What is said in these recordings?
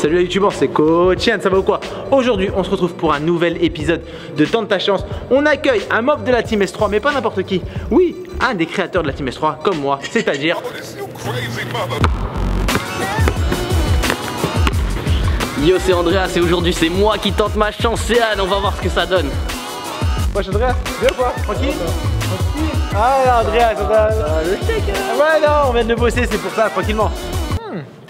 Salut les youtubeurs, c'est Coach ça va ou quoi Aujourd'hui, on se retrouve pour un nouvel épisode de Tente ta chance. On accueille un mob de la Team S3, mais pas n'importe qui. Oui, un des créateurs de la Team S3, comme moi, c'est-à-dire... Yo, c'est Andreas et aujourd'hui c'est moi qui tente ma chance. C'est Anne, on va voir ce que ça donne. Wesh Andreas, bien quoi Tranquille Ah Andreas, Andreas. le check Ouais non, on vient de bosser, c'est pour ça, tranquillement.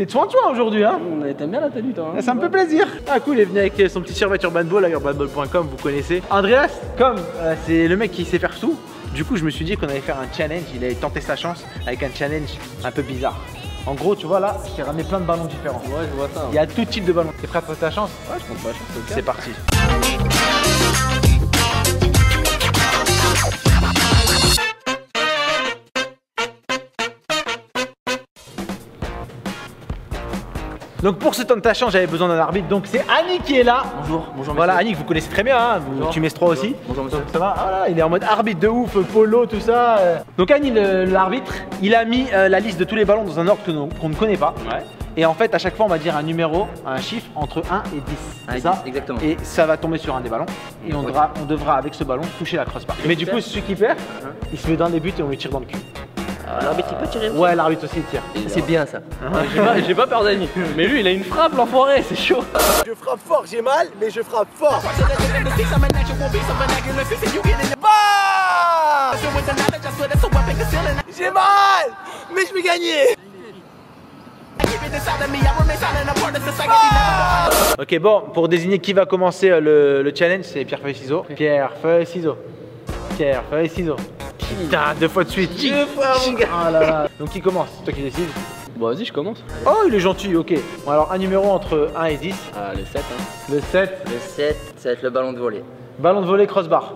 T'es de soin toi aujourd'hui hein T'aimes bien la tenue toi hein Ça me fait plaisir. Ah cool, il est venu avec son petit survêt Urban Ball, à urbanball.com, vous connaissez. Andreas, comme euh, c'est le mec qui sait faire tout, du coup je me suis dit qu'on allait faire un challenge, il allait tenter sa chance avec un challenge un peu bizarre. En gros, tu vois là, je t'ai ramené plein de ballons différents. Ouais, je vois ça. Il y a tout type de ballons. T'es prêt à tenter ta chance? Ouais, je compte ma chance. C'est parti. Donc pour ce temps de ta chance, j'avais besoin d'un arbitre. Donc c'est Annie qui est là. Bonjour, bonjour. Voilà, que vous connaissez très bien. Hein. Vous- Bonjour. Tu mets 3 aussi. Bonjour monsieur. Ça va Ah, là, Il est en mode arbitre de ouf, polo, tout ça. Donc Annie, l'arbitre, il a mis euh, la liste de tous les ballons dans un ordre qu'on ne connaît pas. Ouais. Et en fait, à chaque fois, on va dire un numéro, un chiffre entre 1 et 10. Un C'est et ça 10, exactement. Et ça va tomber sur un des ballons. Et on, devra, on devra, avec ce ballon, toucher la crossbar. Mais du coup, celui qui perd, il se met dans des buts et on lui tire dans le cul. Ah, L'arbitre il peut tirer Ouais, l'arbitre aussi, il tire. C'est bien ça. J'ai pas, j'ai pas peur d'Annie. Mais lui il a une frappe l'enfoiré, c'est chaud. Je frappe fort, j'ai mal, mais je frappe fort. J'ai mal, mais je vais gagner. Ok, bon, pour désigner qui va commencer euh, le, le challenge, c'est Pierre, feuille, ciseaux. Pierre, feuille, ciseaux. Pierre, feuille, ciseaux. Putain, deux fois de suite. Deux fois, mon gars. Ah là là. Donc qui commence? C'est toi qui décides. Bon vas-y je commence. Oh, il est gentil, ok. Bon, alors un numéro entre 1 et 10. Ah le 7 hein. Le 7, Le 7, ça va être le ballon de volée. ballon de volée, crossbar.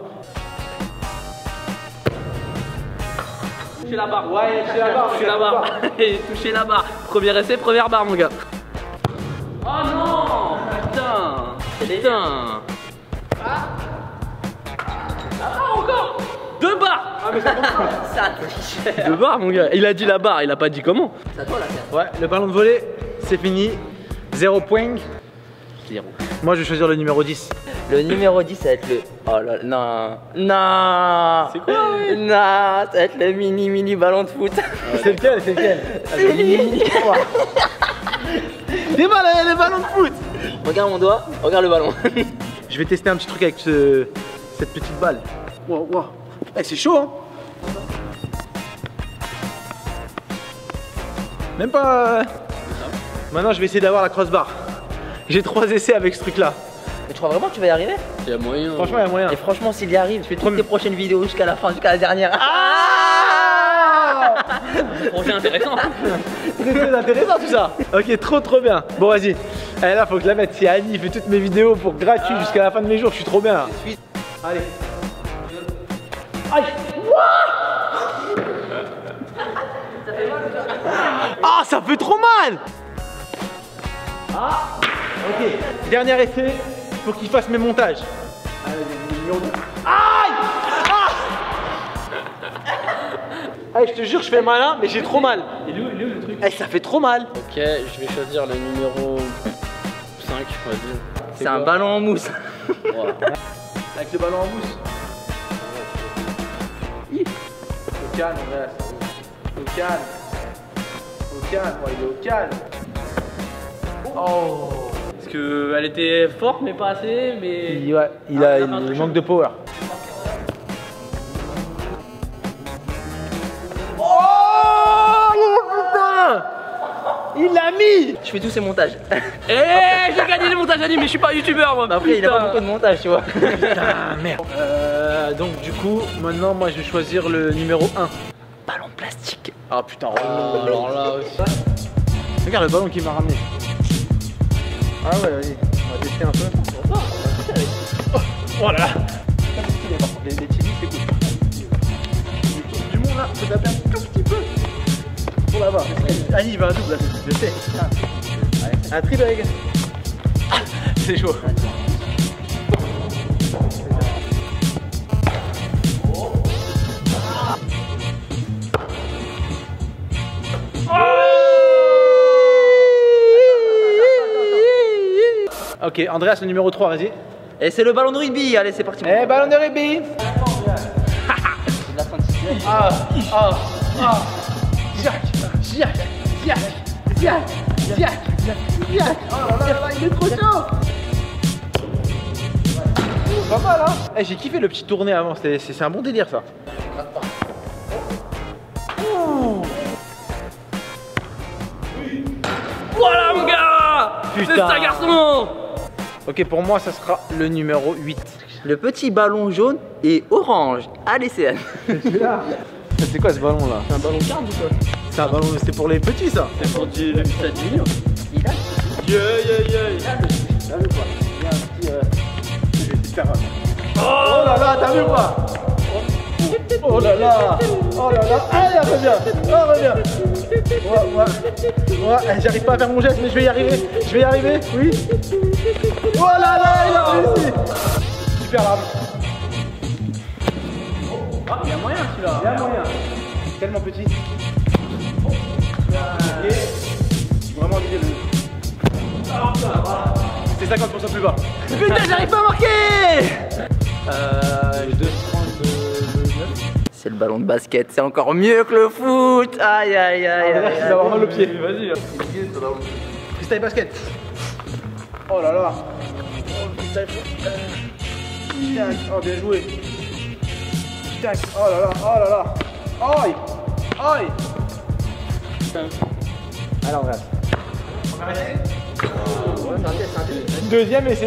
Toucher la barre. Ouais, toucher la barre. Toucher la barre. Et toucher la barre. Premier essai, première barre mon gars. Oh non Putain Putain barres Ça triche. Deux barres mon gars. Il a dit la barre, il a pas dit comment. C'est à toi la carte. Ouais, le ballon de volée, c'est fini. Zéro point. Zéro. Moi, je vais choisir le numéro 10. Le numéro 10, ça va être le. Oh là là, non. Non. C'est quoi, oui Non, ça va être le mini mini ballon de foot. C'est lequel C'est lequel? C'est lui. Des balles, les ballons de foot Regarde mon doigt, regarde le ballon. Je vais tester un petit truc avec ce- cette petite balle. Wow, wow. Eh, c'est chaud, hein Même pas... euh, Maintenant, je vais essayer d'avoir la crossbar. J'ai trois essais avec ce truc-là. Mais tu crois vraiment que tu vas y arriver? Il y a moyen. Franchement, il y a moyen. Et franchement, s'il y arrive, je fais toutes Premier- tes prochaines vidéos jusqu'à la fin, jusqu'à la dernière. Ah projet intéressant. Très très intéressant tout ça. Ok, trop trop bien. Bon, vas-y. Eh, là, faut que je la mette. Si Annie fait toutes mes vidéos pour gratuit jusqu'à la fin de mes jours, je suis trop bien. là. Allez. Aïe. Ouah Ah, ça fait trop mal Ah, ok. Dernier essai pour qu'il fasse mes montages. Aïe Ah Allez, je te jure, je fais malin, mais j'ai trop mal. Il est où, il est où le truc Eh, ça fait trop mal. Ok, je vais choisir le numéro 5, vas-y. C'est un ballon en mousse. Voilà. Avec le ballon en mousse. Au calme. Au calme. Calme, oh, il est au calme. Oh. Parce que elle était forte mais pas assez, mais. Il, ouais, il, Ah, a, il a il, manque de power. Oh putain Il l'a mis Je fais tous ces montages. Eh, j'ai gagné les montages anime, mais je suis pas youtubeur moi. Après, il a pas beaucoup de montage, tu vois. Putain, merde. Euh, donc du coup, maintenant moi je vais choisir le numéro 1. Ballon plastique. Ah putain, Ah, alors là aussi. Regarde le ballon qui m'a ramené. Ah ouais, vas-y, on va tester un peu. Oh là là Les, les c'est cool. Le tour du monde là, faut taper un tout petit peu pour l'avoir. Annie, il va un double là, je sais. Ah. Un triple avec. Ah, c'est chaud. Ok, Andreas, le numéro 3, vas-y. Et c'est le ballon de rugby. Allez, c'est parti. Eh, ballon de rugby Ah, ah, ah Jack, Jack, Jack, Jack, Jack, Jack Oh là là là, il est trop chaud Pas mal, hein Eh, j'ai kiffé le petit tourné avant, c'est un bon délire, ça. Voilà mon gars C'est ça garçon Ok, pour moi, ça sera le numéro 8. Le petit ballon jaune et orange. Allez, c'est C'est quoi ce ballon là C'est un ballon carte ou quoi C'est un ballon, c'est pour les petits ça C'est pour du, le petit milieu. Yeah, yeah, yeah Il a le quoi Il y a un petit. Euh... Je vais essayer de faire. un- Oh là là, t'as vu ou pas Oh là là Oh là là, allez, reviens, oh, reviens. Oh, oh. oh. J'arrive pas à faire mon geste, mais je vais y arriver. Je vais y arriver, oui. Oh là là, il a réussi. Super larme. Ah, il y a moyen celui-là. Il y a moyen. Tellement petit. Et vraiment obligé de. C'est 50% plus bas. Putain, j'arrive pas à marquer. Euh, 2. C'est le ballon de basket, c'est encore mieux que le foot. Aïe, aïe, aïe, aïe. Il va aïe. avoir mal au pied. Vas-y. Freestyle basket. Oh là là. Oh, freestyle. Tac. Oh, bien joué. Tac. Oh là là. Oh là là. Aïe. Aïe. Alors, regarde. Deuxième essai.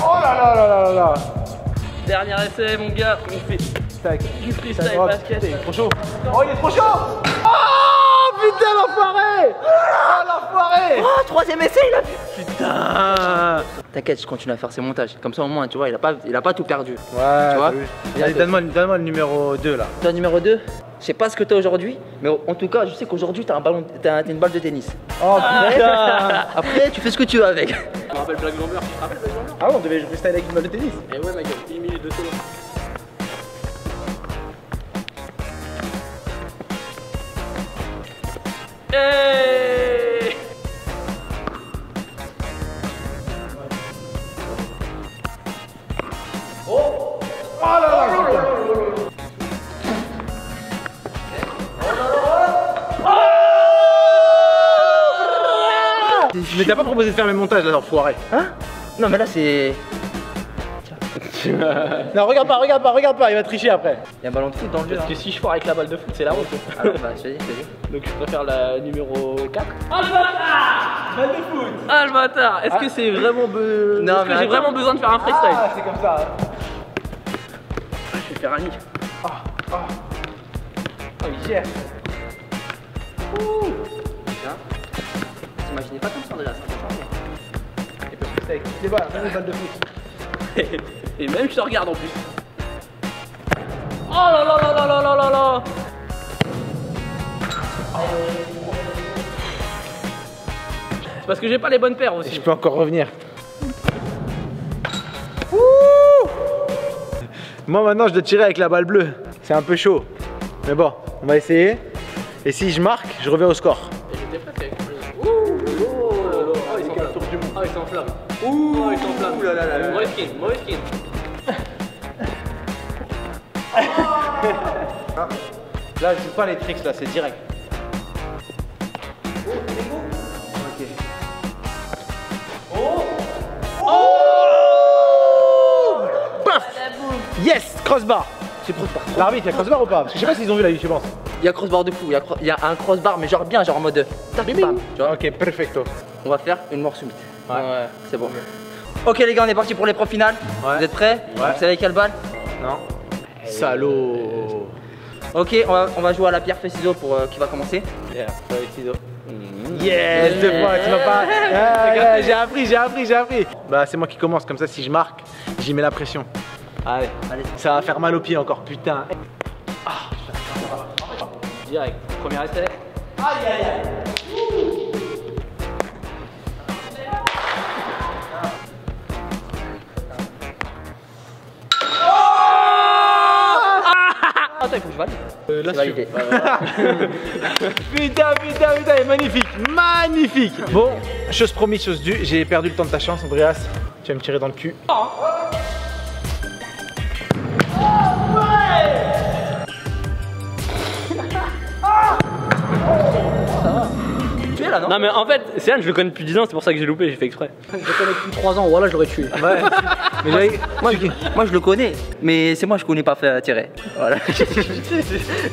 Oh là là là là là là. Dernier essai mon gars, on fait Tac. du freestyle basket. Putain, il est trop chaud. Oh, il est trop chaud. Oh putain, l'enfoiré. Oh l'enfoiré. Oh, troisième essai, il a vu. Putain. T'inquiète, je continue à faire ses montages. Comme ça, au moins, tu vois, il a pas, il a pas tout perdu. Ouais, Tu vois. Allez, donne-moi donne-moi le numéro 2 là. Toi, numéro 2, je sais pas ce que t'as aujourd'hui, mais en tout cas, je sais qu'aujourd'hui, t'as un ballon, t'as t'as une balle de tennis. Oh putain Après, tu fais ce que tu veux avec. Je me rappelle Black Bomber. Tu te rappelles Black Ah ouais, on devait jouer freestyle avec une balle de tennis. Eh ouais ma gueule, 10 minutes de solo. Oh. Mais t'as pas proposé de faire mes montages là, enfoiré Hein? Non, mais là, c'est. Non, regarde pas, regarde pas, regarde pas, il va tricher après. Il y a un ballon de foot dans le jeu. Parce que si je foire avec la balle de foot, c'est la honte. Ah bah, te dis. Donc je préfère la numéro 4. Ah le bâtard Balle de foot Ah le bâtard Est-ce que c'est vraiment be... Non, Est-ce mais que j'ai vraiment besoin de faire un freestyle? Ah, c'est comme ça. Ah, Je vais faire un nid. Ah, ah. Oh, il gère. T'imaginais pas comme ça déjà, ça va changer. Il peut freestyle avec toutes les balles, même les balles de foot. Et même je te regarde en plus. Oh là là là là là là là là C'est parce que j'ai pas les bonnes paires Et aussi. je peux encore revenir. Moi maintenant je dois tirer avec la balle bleue. C'est un peu chaud. Mais bon, on va essayer. Et si je marque, je reviens au score. Et j'étais presque avec Ouh Oh là là Ah, il s'enflamme. Ah, il s'enflamme. Ouh Ah, il s'enflamme. là là là là. Mauvais skin, mauvais skin. Là je joue pas les tricks là, c'est direct. Paf Yes Crossbar C'est crossbar. L'arbitre, il y a crossbar ou pas? Parce que je sais pas s'ils ont vu la je pense. Il y a crossbar de fou, il y a, cro- il y a un crossbar, mais genre bien, genre en mode. Tac, bam. Tu vois Ok, perfecto. On va faire une mort subite. Ouais. C'est bon. Ok les gars, on est parti pour l'épreuve finale. Ouais. Vous êtes prêts? Vous savez quelle balle? Non. Salaud Ok, on va, on va jouer à la pierre feuille ciseaux pour euh, qui va commencer. Yeah, feuille, ciseaux. Yes, deux points, tu vas pas. Ah, j'ai appris, j'ai appris, j'ai appris. Bah, c'est moi qui commence, comme ça, si je marque, j'y mets la pression. Allez, Allez. ça va faire mal aux pieds encore, putain. Direct. Premier essai. Attends, il Euh, C'est validé. Putain, putain, putain, magnifique, magnifique. Bon, chose promise, chose due, j'ai perdu le temps de ta chance, Andreas. Tu vas me tirer dans le cul. Tu là, non Non mais en fait, Céane je le connais depuis 10 ans, c'est pour ça que j'ai loupé, j'ai fait exprès. Je le connais depuis 3 ans, voilà, je l'aurais tué. Ouais. Mais moi je, moi je le connais, mais c'est moi je connais pas faire tirer. Voilà.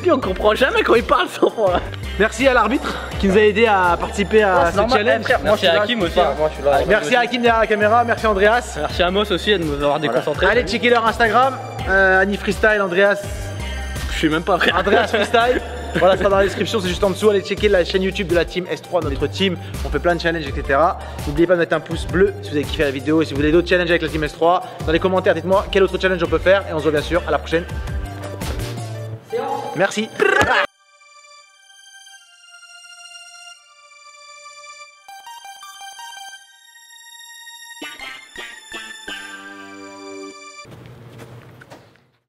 Puis on comprend jamais quand il parle ce enfant là. Merci à l'arbitre qui nous a aidé à participer à ce challenge. Merci à Hakim aussi, hein. Moi je suis là. Merci à Hakim derrière la caméra, merci Andreas. Merci à Amos aussi de nous avoir déconcentrés. Allez checker leur Instagram, euh, Annie Freestyle, Andreas, je suis même pas. Andreas Freestyle. Voilà, ça sera dans la description, c'est juste en dessous. Allez checker la chaîne YouTube de la team S3, notre team. On fait plein de challenges, etc. N'oubliez pas de mettre un pouce bleu si vous avez kiffé la vidéo et si vous voulez d'autres challenges avec la team S3. Dans les commentaires, dites-moi quel autre challenge on peut faire et on se voit bien sûr à la prochaine. Merci.